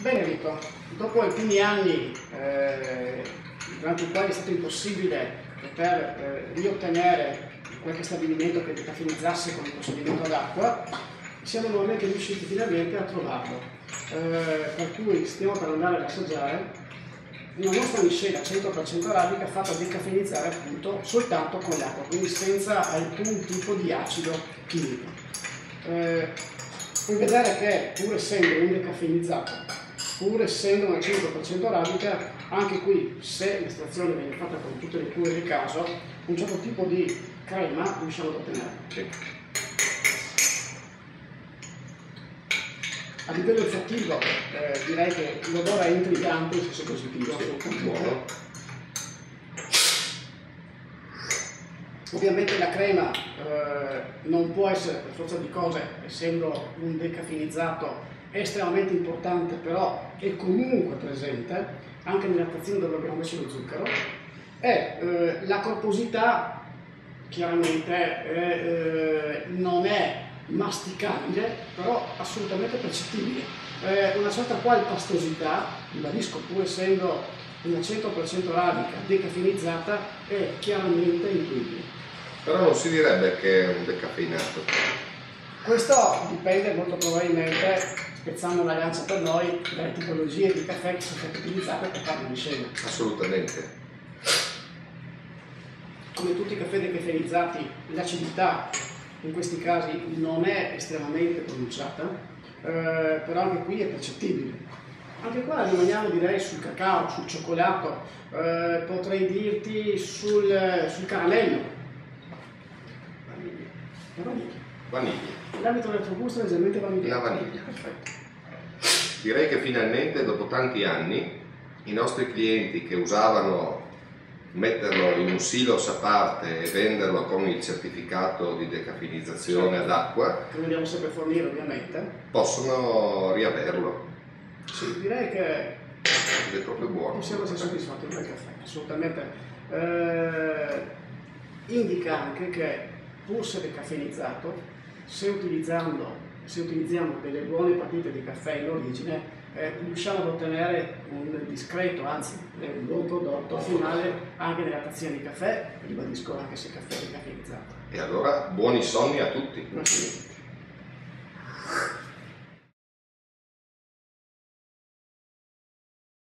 Benedetto, dopo alcuni anni eh, durante i quali è stato impossibile poter eh, riottenere qualche stabilimento che decaffeinizzasse con il procedimento ad acqua, siamo nuovamente riusciti finalmente a trovarlo. Eh, per cui stiamo per andare ad assaggiare una nostra miscela 100% arabica fatta decaffeinizzare appunto soltanto con l'acqua, quindi senza alcun tipo di acido chimico. Eh, puoi vedere che pur essendo un decaffeinizzato pur essendo una 100% arabica, anche qui se l'estrazione viene fatta con tutte le cure del caso, un certo tipo di crema riusciamo ad ottenere. A livello effettivo eh, direi che l'odore è intrigante in senso positivo. Buono. Ovviamente la crema eh, non può essere per forza di cose, essendo un decafinizzato è estremamente importante, però è comunque presente anche nella tazzina dove abbiamo messo lo zucchero, e eh, la corposità chiaramente eh, non è masticabile, però assolutamente percettibile. Eh, una certa qual pastosità, ribadisco pur essendo una 100% arabica decaffeinizzata, è chiaramente intuibile. Però non si direbbe che è un decaffeinato. Questo dipende molto probabilmente spezzando una lancia per noi dalle tipologie di caffè che sono state utilizzate per fare miscela. Assolutamente. Come tutti i caffè decaffeinizzati, l'acidità in questi casi non è estremamente pronunciata, eh, però anche qui è percettibile. Anche qua rimaniamo direi sul cacao, sul cioccolato, eh, potrei dirti sul, sul caramello. Vaniglia. La vaniglia. Vaniglia. L'ambito retrogusto è leggermente vaniglia. La vaniglia. Perfetto. Direi che finalmente dopo tanti anni i nostri clienti che usavano metterlo in un silos a parte e venderlo con il certificato di decaffeinizzazione ad acqua che dobbiamo sempre fornire ovviamente possono riaverlo sì direi che è proprio buono siamo soddisfatti del caffè assolutamente eh, indica anche che pur se decaffeinizzato se se utilizziamo delle buone partite di caffè in origine, eh, riusciamo ad ottenere un discreto, anzi un buon prodotto finale anche nella tazzina di caffè, ribadisco anche se il caffè è decaffeinizzato. E allora buoni sonni a tutti!